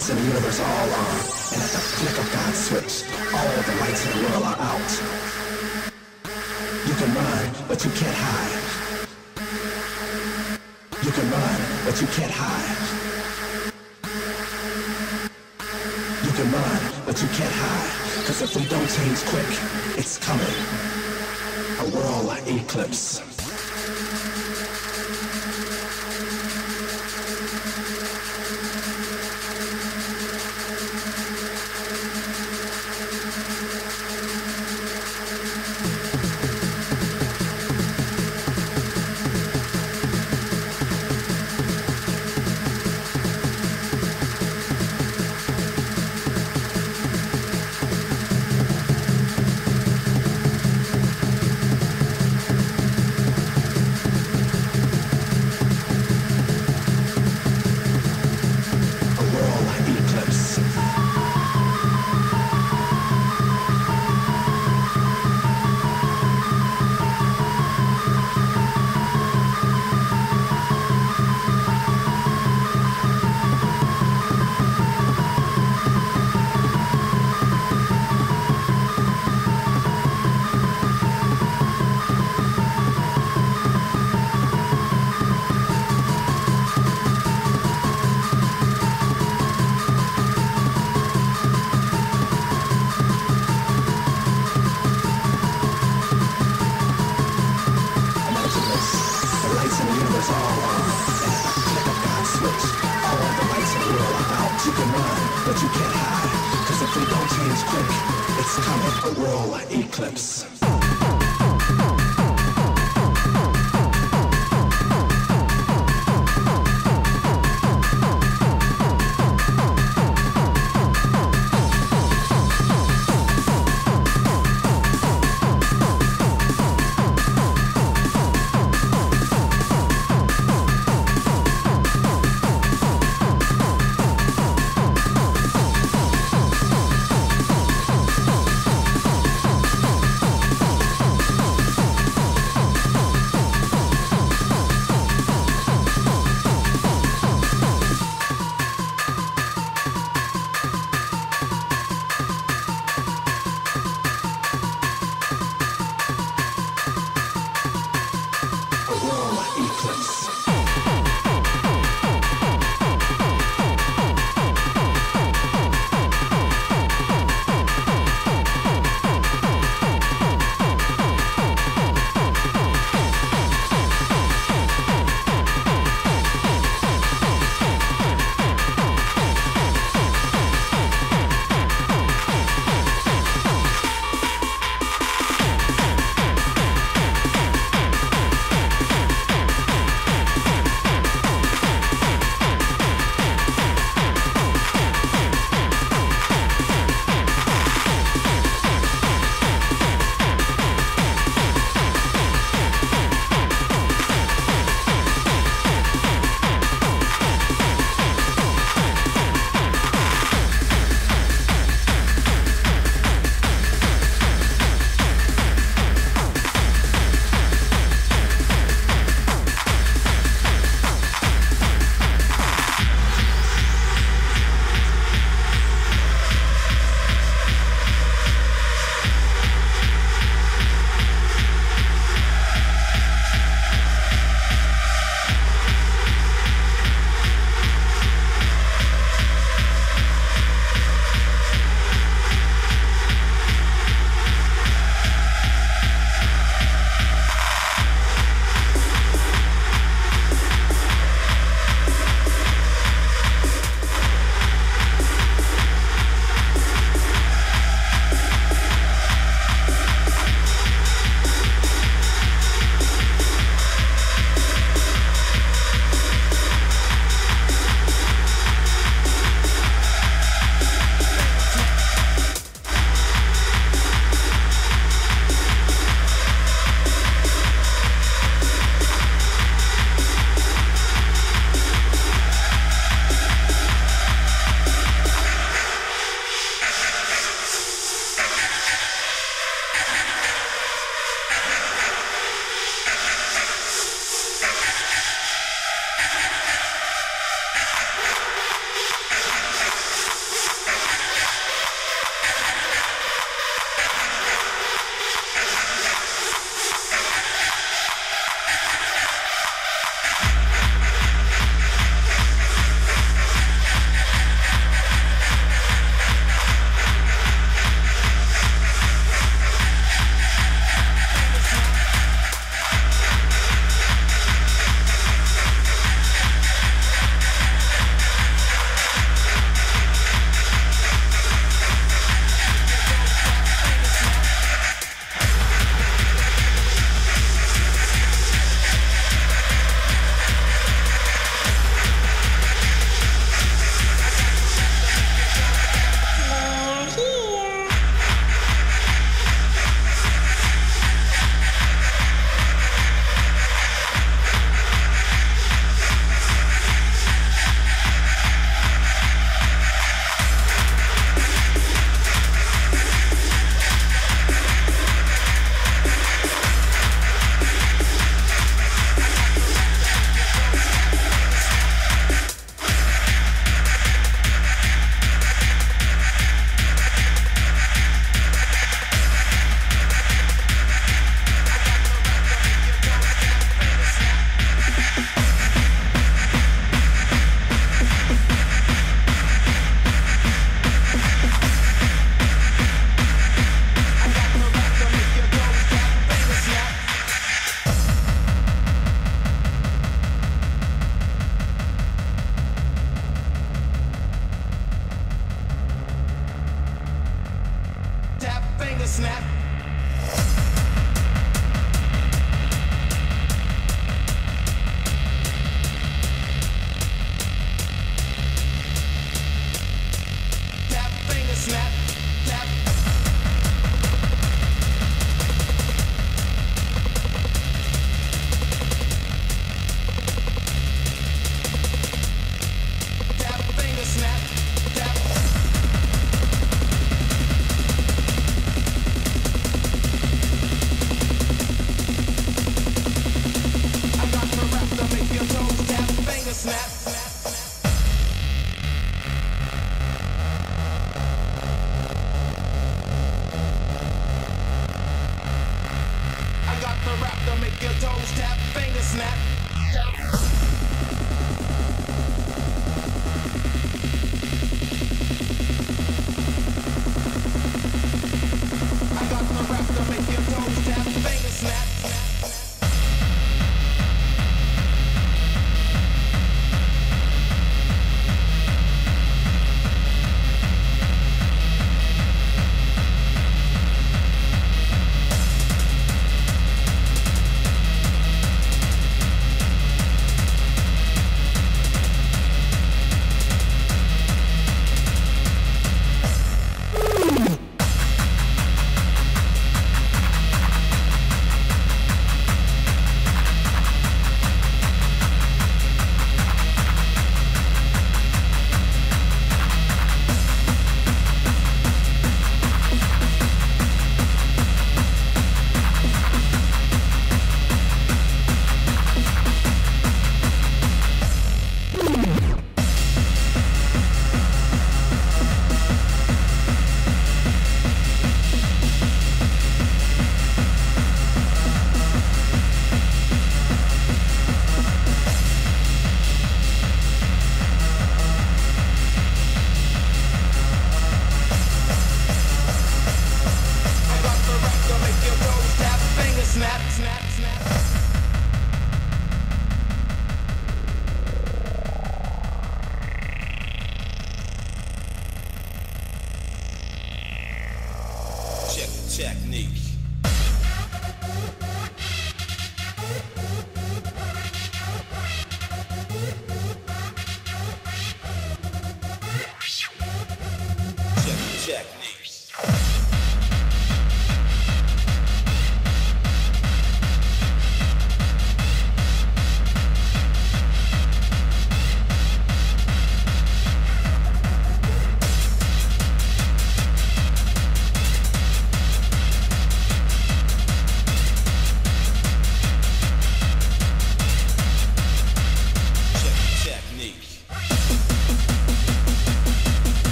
lights in the universe are all on. And at the flick of God's switch, all the lights in the world are out. You can run, but you can't hide. You can run, but you can't hide. You can run, but you can't hide. Cause if we don't change quick, it's coming. A world eclipse.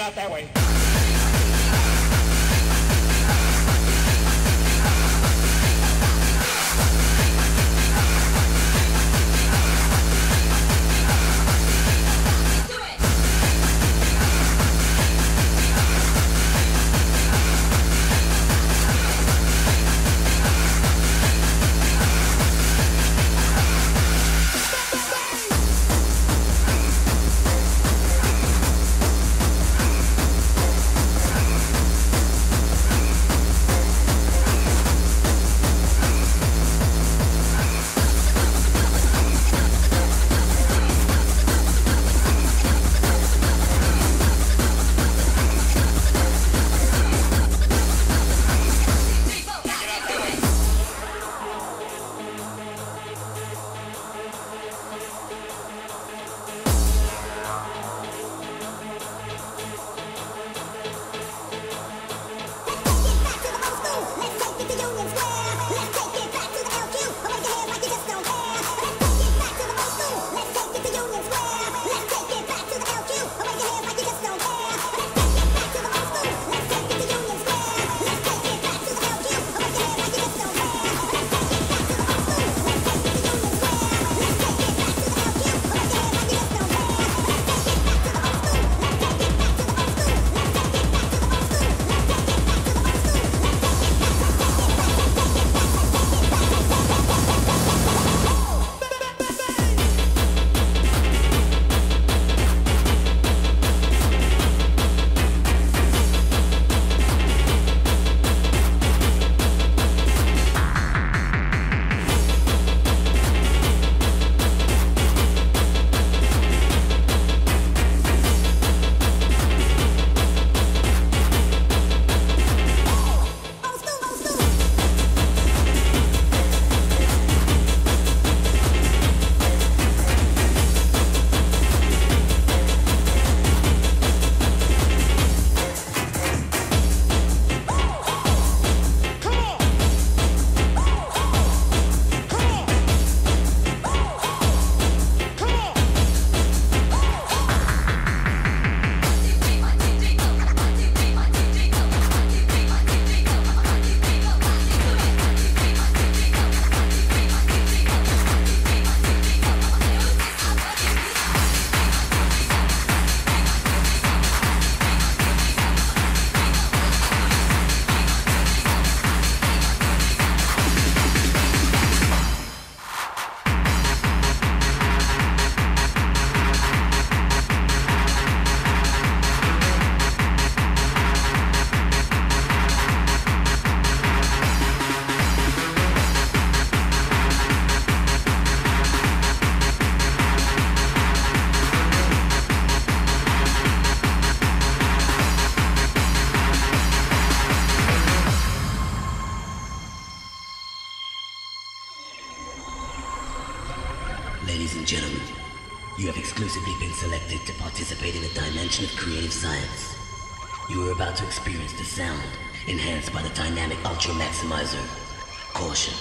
Out that way. Of creative science. You are about to experience the sound enhanced by the dynamic ultra maximizer. Caution.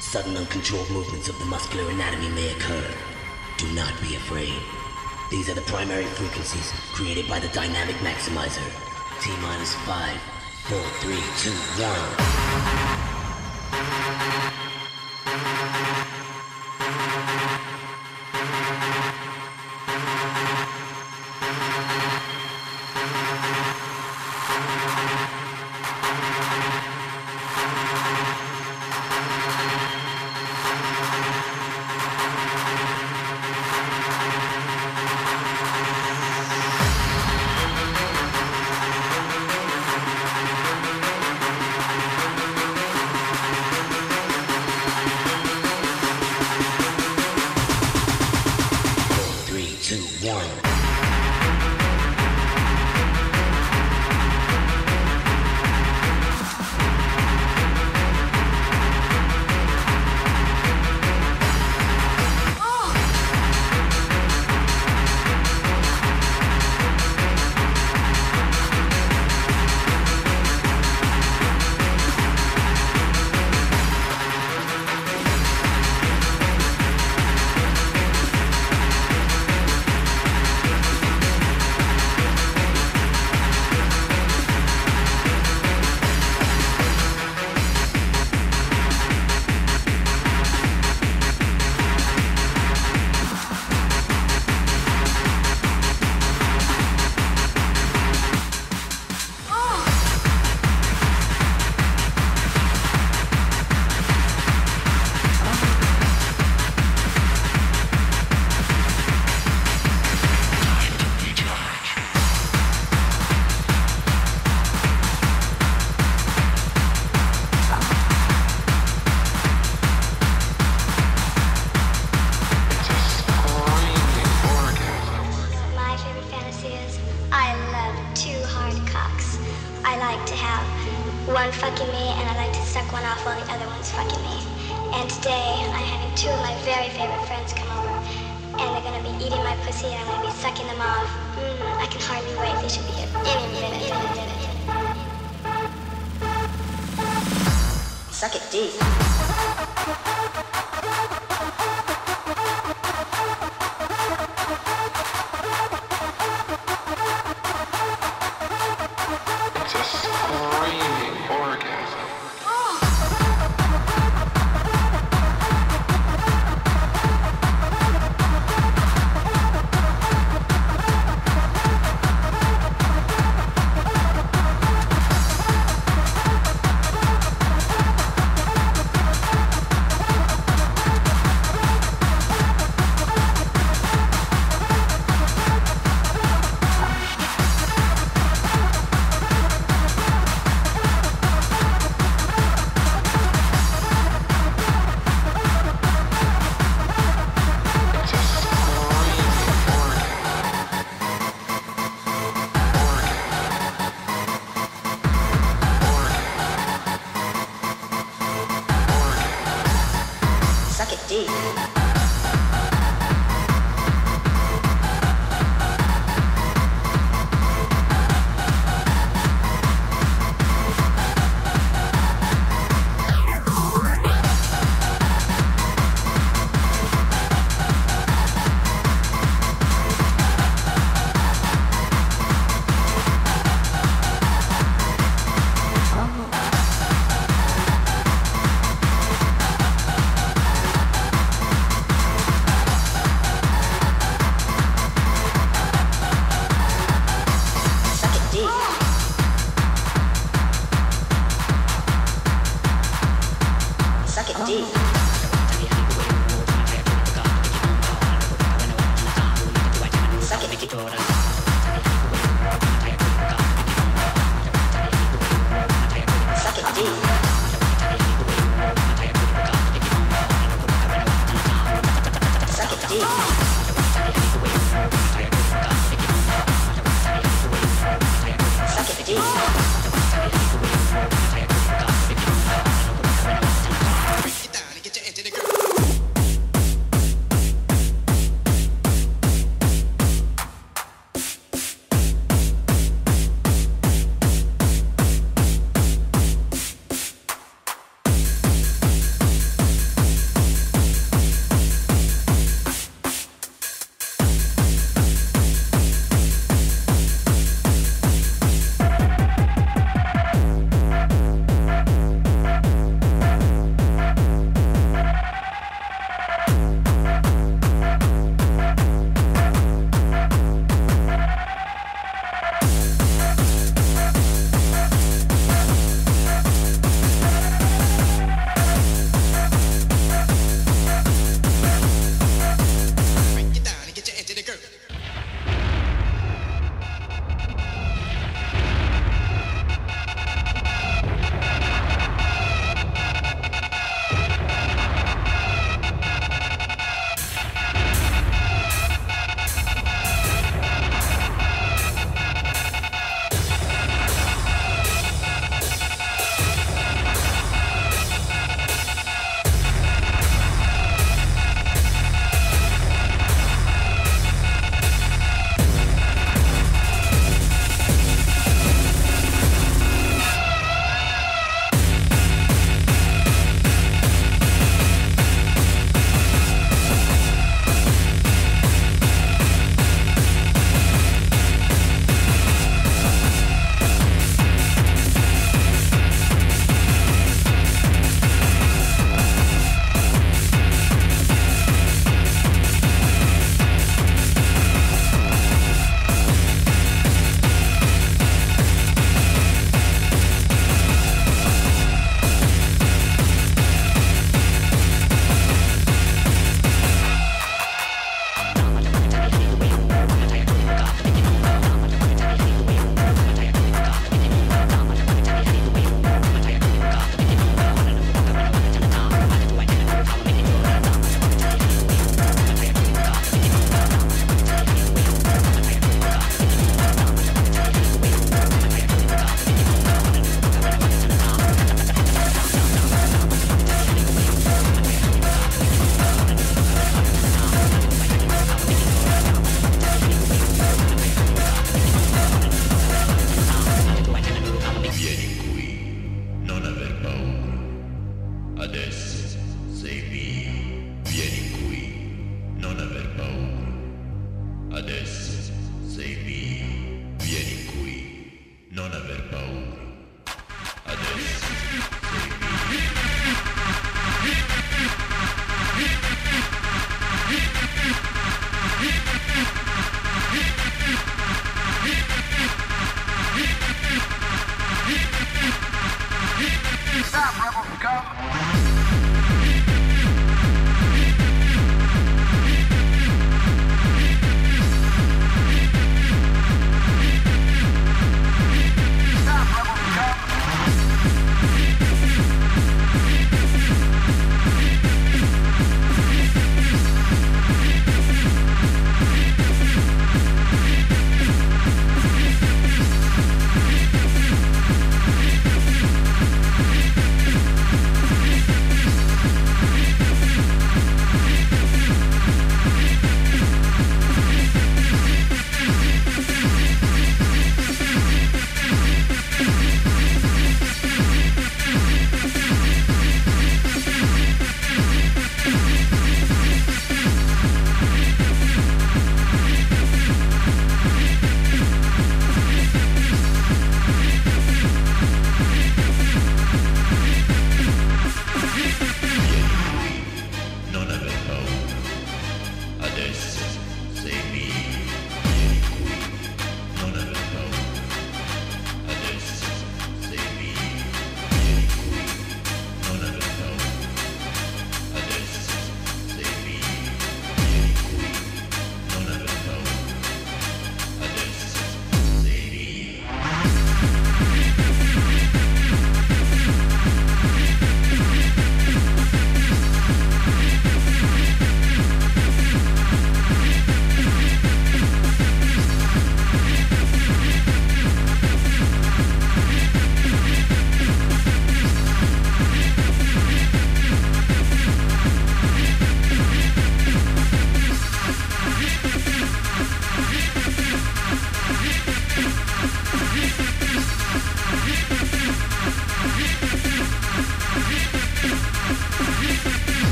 Sudden uncontrolled movements of the muscular anatomy may occur. Do not be afraid. These are the primary frequencies created by the dynamic maximizer. T minus five, four, three, two, one.